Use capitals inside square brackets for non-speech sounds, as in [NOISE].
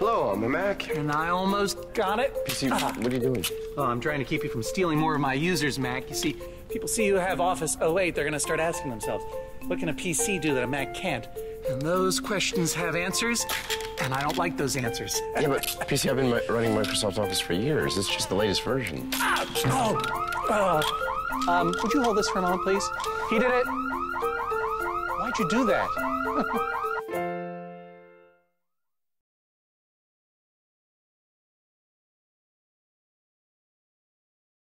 Hello, I'm a Mac. And I almost got it. PC, what are you doing? Oh, I'm trying to keep you from stealing more of my users, Mac. You see, people see you have Office 08, they're going to start asking themselves, what can a PC do that a Mac can't? And those questions have answers, and I don't like those answers. Yeah, but PC, I've been running Microsoft Office for years. It's just the latest version. Ouch! Oh! Uh, um, would you hold this for a moment, please? He did it. Why'd you do that? [LAUGHS]